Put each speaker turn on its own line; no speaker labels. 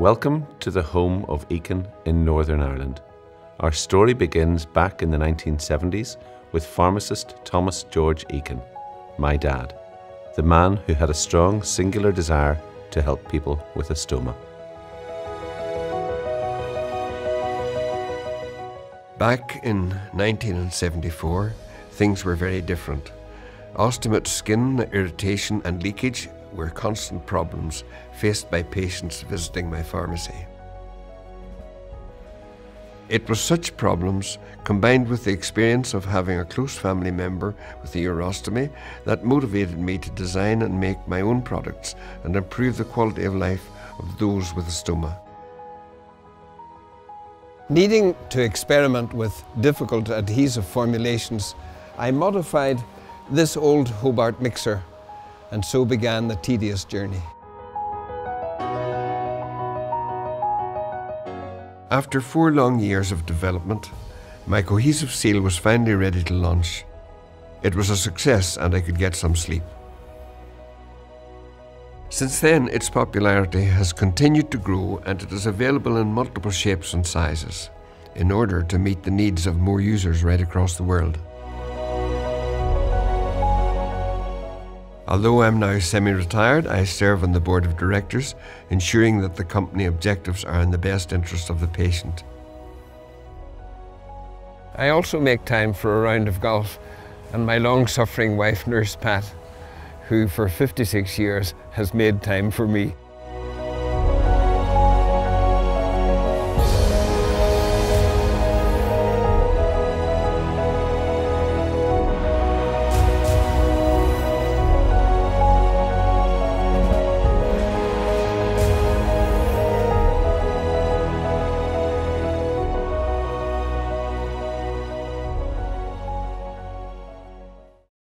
Welcome to the home of Eakin in Northern Ireland. Our story begins back in the 1970s with pharmacist Thomas George Eakin, my dad, the man who had a strong singular desire to help people with a stoma.
Back in 1974, things were very different. Ostomates' skin irritation and leakage were constant problems faced by patients visiting my pharmacy. It was such problems, combined with the experience of having a close family member with a urostomy, that motivated me to design and make my own products and improve the quality of life of those with a stoma. Needing to experiment with difficult adhesive formulations, I modified this old Hobart mixer and so began the tedious journey. After four long years of development, my cohesive seal was finally ready to launch. It was a success and I could get some sleep. Since then, its popularity has continued to grow and it is available in multiple shapes and sizes in order to meet the needs of more users right across the world. Although I'm now semi-retired, I serve on the board of directors, ensuring that the company objectives are in the best interest of the patient. I also make time for a round of golf and my long-suffering wife, Nurse Pat, who for 56 years has made time for me.